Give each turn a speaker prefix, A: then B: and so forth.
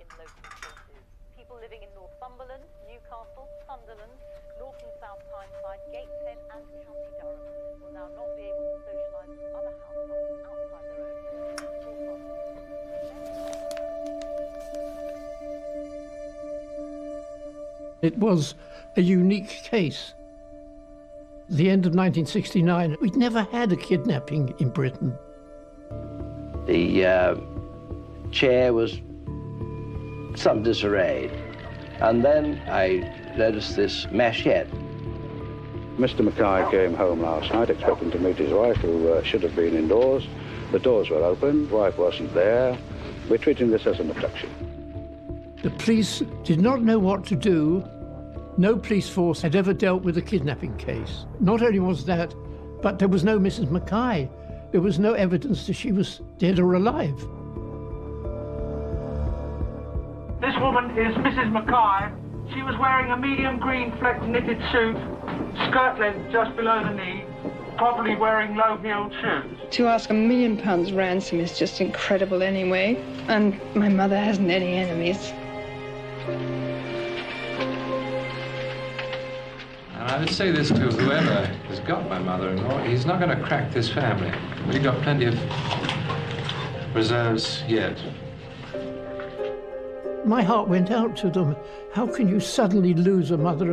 A: in local. People living in Northumberland, Newcastle, Sunderland, North and South Tyneside, Gateshead and County Durham will now not be able to socialise with other households outside their own
B: It was a unique case. The end of 1969, we'd never had a kidnapping in Britain.
C: The uh, chair was some disarray. And then I noticed this machete.
D: Mr. McKay came home last night expecting to meet his wife, who uh, should have been indoors. The doors were open, wife wasn't there. We're treating this as an abduction.
B: The police did not know what to do. No police force had ever dealt with a kidnapping case. Not only was that, but there was no Mrs. McKay. There was no evidence that she was dead or alive.
E: This woman is Mrs. McKay. She was wearing a medium green flecked knitted suit, skirt length just below the knee, probably wearing low-heeled shoes.
F: To ask a million pounds ransom is just incredible anyway, and my mother hasn't any enemies.
G: And I would say this to whoever has got my mother-in-law, he's not going to crack this family. We've got plenty of reserves yet.
B: My heart went out to them. How can you suddenly lose a mother